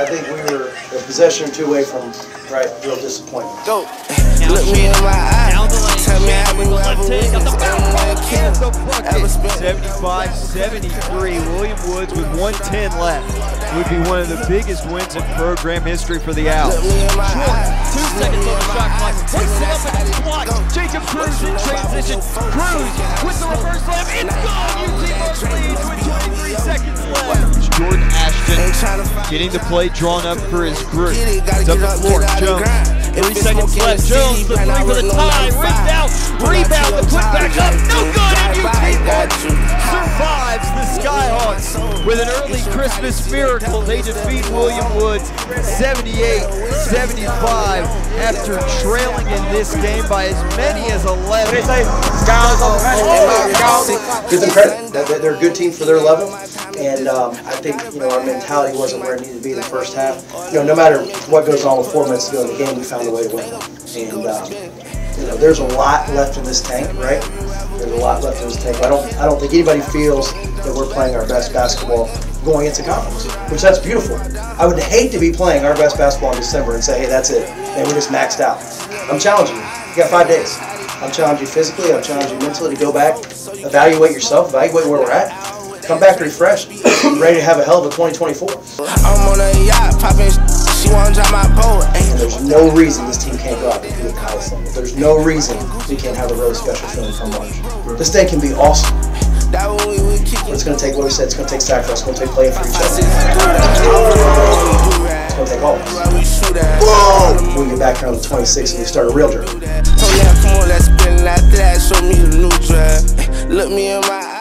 I think we were a possession or two away from right real disappointment. Go. Look me in my eye. Tell me how we ever win. Ever spent 75 73. William Woods with 110 left would be one of the biggest wins in program history for the Owls. Look me in my eye. Two seconds on the shot clock. Takes it up and it's blocked. Jacob Crews in transition. Crews with the reverse slam. It's gone. UT Martin leads with 23 seconds left. Jordan Ashton Ain't tryna fight. getting the play drawn up for his group. Get It's up the floor. get out and Jones. Three seconds left. Jones, the three for the tie. Ripped out. Rebound. The took with an early Christmas miracle. They defeat William Woods 78-75 after trailing in this game by as many as 11. Give them credit. That- that They're a good team for their level, and um, I think you know our mentality wasn't where it needed to be in the first half. You know, no matter what goes on with four minutes to go in the game, we found a way to win. And um, you know, there's a lot left in this tank, right? Lot left in this tank. I don't, I don't think anybody feels that we're playing our best basketball going into conference, which that's beautiful. I would hate to be playing our best basketball in December and say, hey, that's it, and we're just maxed out. I'm challenging you. You got five days. I'm challenging you physically. I'm challenging you mentally to go back, evaluate yourself, evaluate where we're at, come back refreshed, ready to have a hell of a 2024. I'm on a yacht, popping. She wanna drop my boat. And there's no reason this team can't go out and compete at the highest level. There's no reason we can't have a really special feeling from March. This thing can be awesome, that when we would kick but it's going to take what we said. It's going to take sacrifice. It's going to take playing for each other. It's going to take all of us. We shoot at. When we get back around the 26th and we start a real journey. Oh, Told me, come on, let's spin. After that, show me the new dress. Look me in my